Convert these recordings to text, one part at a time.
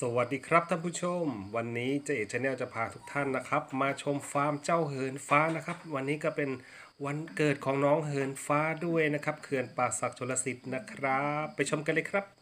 สวัสดีครับท่านผู้ชม วันนี้เจเอชแนลจะพาทุกท่านนะครับ มาชมฟาร์มเจ้าเหินฟ้านะครับ วันนี้ก็เป็นวันเกิดของน้องเหินฟ้าด้วยนะครับเขื่อนป่าศักดิ์ชลสิทธิ์นะครับ ไปชมกันเลยครับ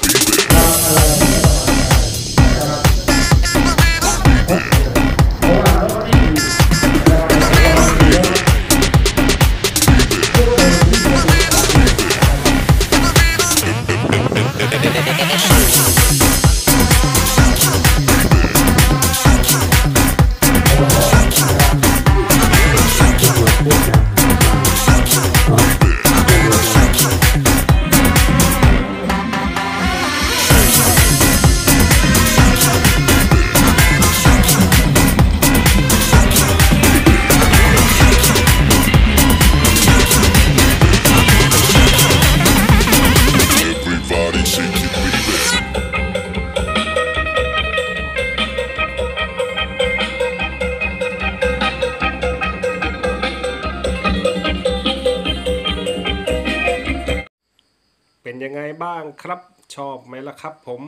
Sessions. ยังไงบ้างครับชอบไหมล่ะครับ ผม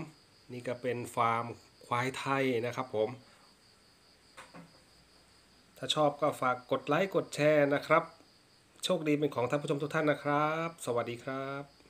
นี่ก็เป็นฟาร์มควายไทยนะครับ ผม ถ้าชอบก็ฝากกดไลค์กดแชร์นะครับ โชคดีเป็นของท่านผู้ชมทุกท่านนะครับ สวัสดีครับ